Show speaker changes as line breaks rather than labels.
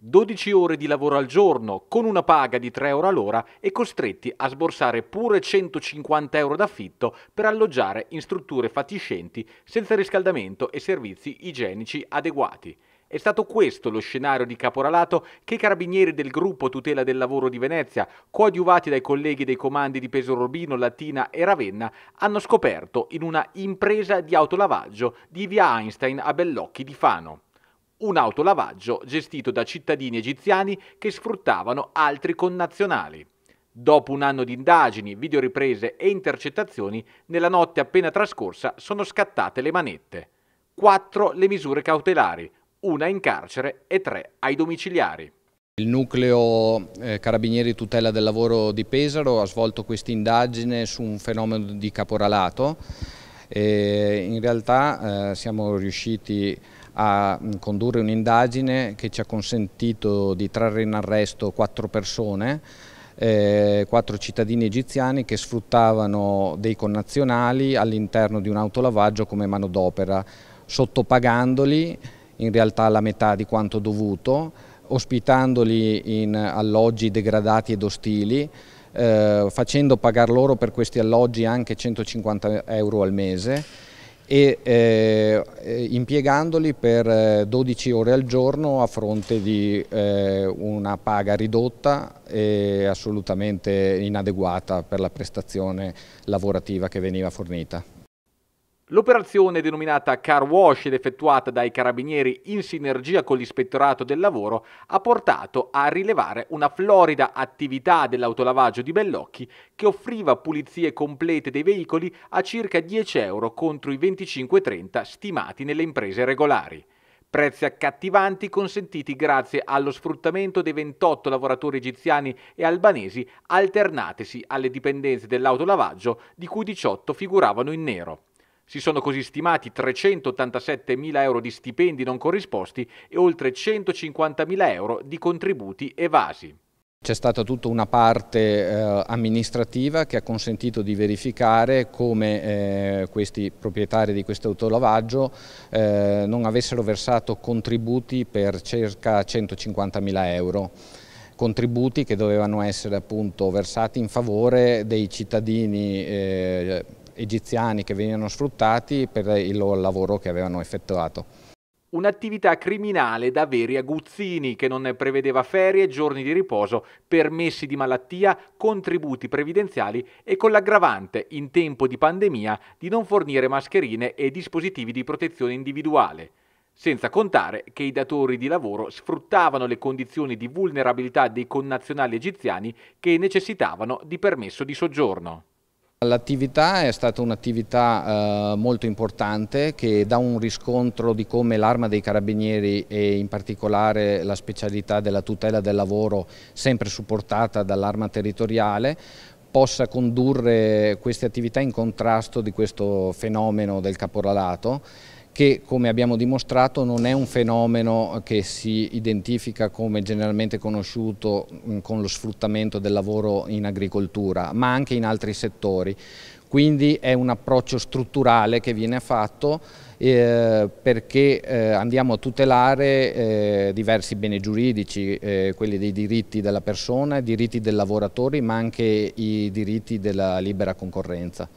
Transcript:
12 ore di lavoro al giorno, con una paga di 3 euro all'ora e costretti a sborsare pure 150 euro d'affitto per alloggiare in strutture fatiscenti senza riscaldamento e servizi igienici adeguati. È stato questo lo scenario di caporalato che i carabinieri del gruppo Tutela del Lavoro di Venezia, coadiuvati dai colleghi dei comandi di Pesaro Urbino, Latina e Ravenna, hanno scoperto in una impresa di autolavaggio di via Einstein a Bellocchi di Fano un autolavaggio gestito da cittadini egiziani che sfruttavano altri connazionali. Dopo un anno di indagini, videoriprese e intercettazioni, nella notte appena trascorsa sono scattate le manette. Quattro le misure cautelari, una in carcere e tre ai domiciliari.
Il nucleo eh, Carabinieri Tutela del Lavoro di Pesaro ha svolto questa indagine su un fenomeno di caporalato. E in realtà eh, siamo riusciti mm, condurre un'indagine che ci ha consentito di trarre in arresto quattro persone, eh, quattro cittadini egiziani che sfruttavano dei connazionali all'interno di un autolavaggio come manodopera, sottopagandoli in realtà la metà di quanto dovuto, ospitandoli in alloggi degradati ed ostili, eh, facendo pagare loro per questi alloggi anche 150 euro al mese e eh, impiegandoli per 12 eh, ore al giorno a fronte di eh, una paga ridotta e assolutamente inadeguata per la prestazione lavorativa che veniva fornita.
L'operazione denominata Car Wash ed effettuata dai carabinieri in sinergia con l'ispettorato del lavoro ha portato a rilevare una florida attività dell'autolavaggio di Bellocchi che offriva pulizie complete dei veicoli a circa 10 euro contro i 25-30 stimati nelle imprese regolari. Prezzi accattivanti consentiti grazie allo sfruttamento dei 28 lavoratori egiziani e albanesi alternatesi alle dipendenze dell'autolavaggio di cui 18 figuravano in nero. Si sono così stimati 387 mila euro di stipendi non corrisposti e oltre 150 mila euro di contributi evasi.
C'è stata tutta una parte eh, amministrativa che ha consentito di verificare come eh, questi proprietari di questo autolavaggio eh, non avessero versato contributi per circa 150 mila euro contributi che dovevano essere appunto versati in favore dei cittadini eh, egiziani che venivano sfruttati per il loro lavoro che avevano effettuato.
Un'attività criminale da veri aguzzini che non prevedeva ferie, giorni di riposo, permessi di malattia, contributi previdenziali e con l'aggravante, in tempo di pandemia, di non fornire mascherine e dispositivi di protezione individuale. Senza contare che i datori di lavoro sfruttavano le condizioni di vulnerabilità dei connazionali egiziani che necessitavano di permesso di soggiorno.
L'attività è stata un'attività eh, molto importante che dà un riscontro di come l'arma dei carabinieri e in particolare la specialità della tutela del lavoro sempre supportata dall'arma territoriale possa condurre queste attività in contrasto di questo fenomeno del caporalato che come abbiamo dimostrato non è un fenomeno che si identifica come generalmente conosciuto mm, con lo sfruttamento del lavoro in agricoltura, ma anche in altri settori. Quindi è un approccio strutturale che viene fatto eh, perché eh, andiamo a tutelare eh, diversi beni giuridici, eh, quelli dei diritti della persona, i diritti dei lavoratori, ma anche i diritti della libera concorrenza.